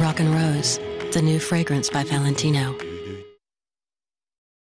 Rock and Rose, the new fragrance by Valentino.